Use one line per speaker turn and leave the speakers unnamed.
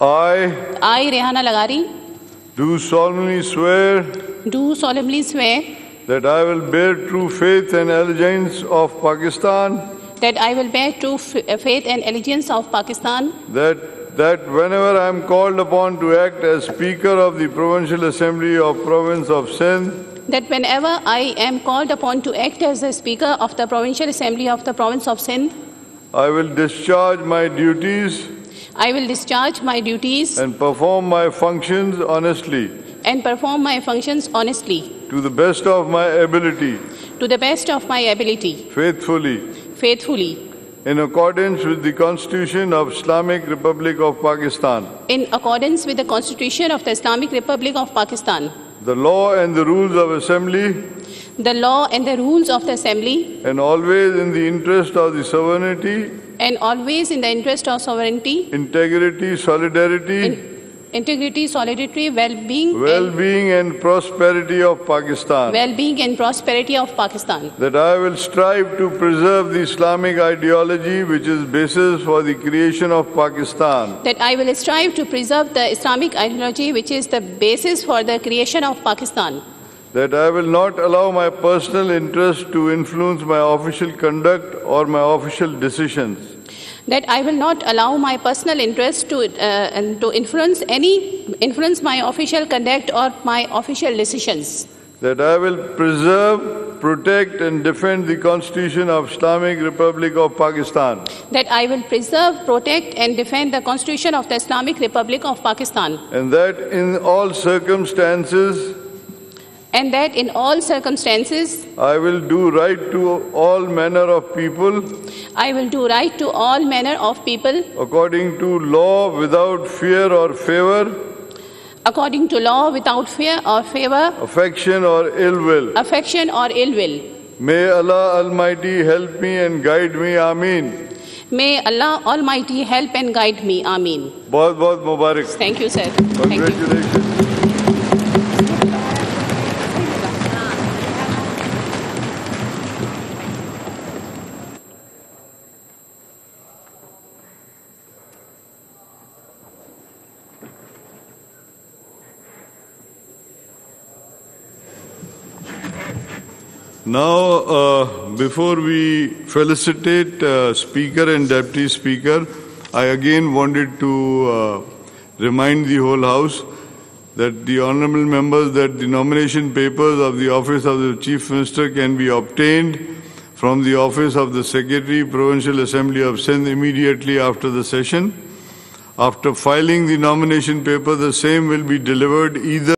I
I, Rehana Leghari,
do solemnly swear
do solemnly swear
that I will bear true faith and allegiance of Pakistan,
that I will bear true f- uh, faith and allegiance of Pakistan,
that, that whenever I am called upon to act as Speaker of the Provincial Assembly of Province of Sindh,
that whenever I am called upon to act as the Speaker of the Provincial Assembly of the Province of Sindh,
I will discharge my duties
I will discharge my duties
and perform my functions honestly.
and perform my functions honestly,
to the best of my ability,
to the best of my ability,
faithfully,
faithfully,
in accordance with the Constitution of Islamic Republic of Pakistan,
in accordance with the Constitution of the Islamic Republic of Pakistan,
the law and the rules of assembly,
the law and the rules of the Assembly,
and always in the interest of the sovereignty,
and always in the interest of sovereignty,
integrity, solidarity,
in- integrity, solidarity, well-being,
well-being and prosperity of Pakistan.
well-being and prosperity of Pakistan.
That I will strive to preserve the Islamic ideology which is basis for the creation of Pakistan.
That I will strive to preserve the Islamic ideology, which is the basis for the creation of Pakistan.
That I will not allow my personal interest to influence my official conduct or my official decisions.
That I will not allow my personal interest to uh, and to influence any influence my official conduct or my official decisions.
That I will preserve, protect and defend the Constitution of Islamic Republic of Pakistan.
That I will preserve, protect, and defend the Constitution of the Islamic Republic of Pakistan.
And that in all circumstances
And that in all circumstances,
I will do right to all manner of people
I will do right to all manner of people
according to law without fear or favor,
according to law without fear or favor,
affection or ill will.
affection, or ill will.
May Allah Almighty help me and guide me. Ameen.
May Allah Almighty help and guide me. Ameen.
बहुत बहुत मुबारक
Thank you, sir. Thank you.
Now, uh, before we felicitate uh, Speaker and Deputy Speaker, I again wanted to uh, remind the whole House that the honorable members that the nomination papers of the office of the Chief Minister can be obtained from the office of the Secretary, Provincial Assembly of Sindh immediately after the session. After filing the nomination paper, the same will be delivered either